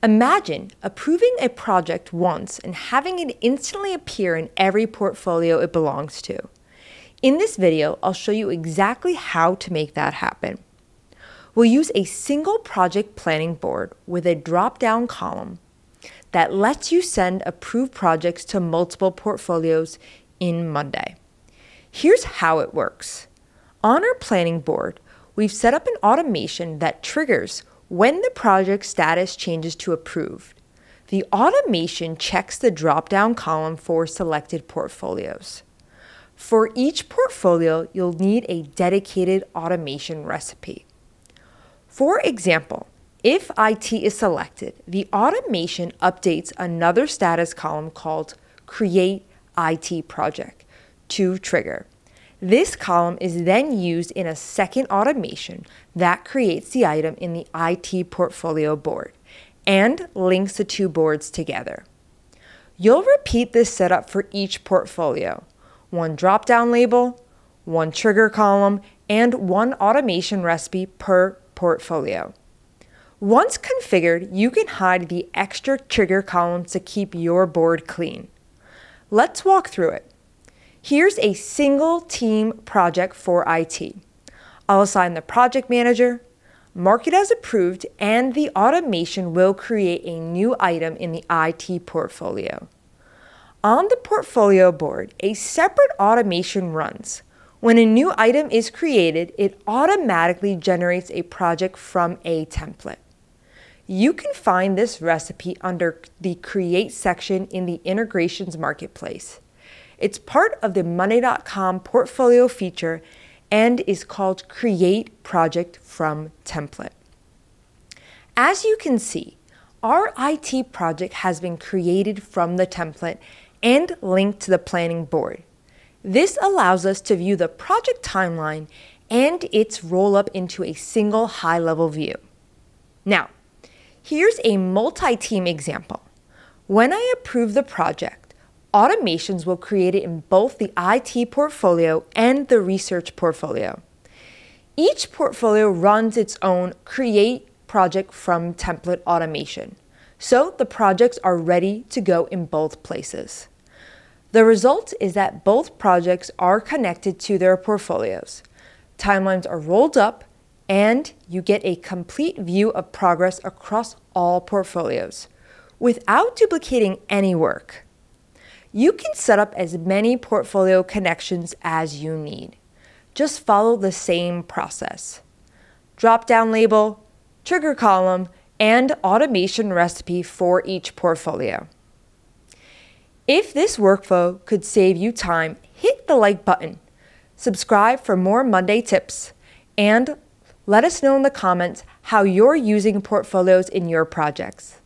Imagine approving a project once and having it instantly appear in every portfolio it belongs to. In this video, I'll show you exactly how to make that happen. We'll use a single project planning board with a drop-down column that lets you send approved projects to multiple portfolios in Monday. Here's how it works. On our planning board, we've set up an automation that triggers when the project status changes to approved. The automation checks the drop-down column for selected portfolios. For each portfolio, you'll need a dedicated automation recipe. For example, if IT is selected, the automation updates another status column called Create IT Project to trigger. This column is then used in a second automation that creates the item in the IT portfolio board and links the two boards together. You'll repeat this setup for each portfolio. One drop-down label, one trigger column, and one automation recipe per portfolio. Once configured, you can hide the extra trigger columns to keep your board clean. Let's walk through it. Here's a single team project for IT. I'll assign the project manager, mark it as approved, and the automation will create a new item in the IT portfolio. On the portfolio board, a separate automation runs. When a new item is created, it automatically generates a project from a template. You can find this recipe under the Create section in the Integrations Marketplace. It's part of the Monday.com portfolio feature and is called Create Project from Template. As you can see, our IT project has been created from the template and linked to the planning board. This allows us to view the project timeline and its roll up into a single high level view. Now, here's a multi-team example. When I approve the project, automations will create it in both the IT portfolio and the research portfolio. Each portfolio runs its own create project from template automation. So the projects are ready to go in both places. The result is that both projects are connected to their portfolios. Timelines are rolled up and you get a complete view of progress across all portfolios without duplicating any work. You can set up as many portfolio connections as you need. Just follow the same process. Drop down label, trigger column, and automation recipe for each portfolio. If this workflow could save you time, hit the like button, subscribe for more Monday tips, and let us know in the comments how you're using portfolios in your projects.